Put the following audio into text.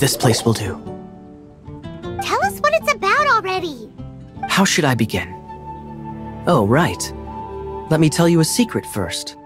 This place will do. Tell us what it's about already. How should I begin? Oh, right. Let me tell you a secret first.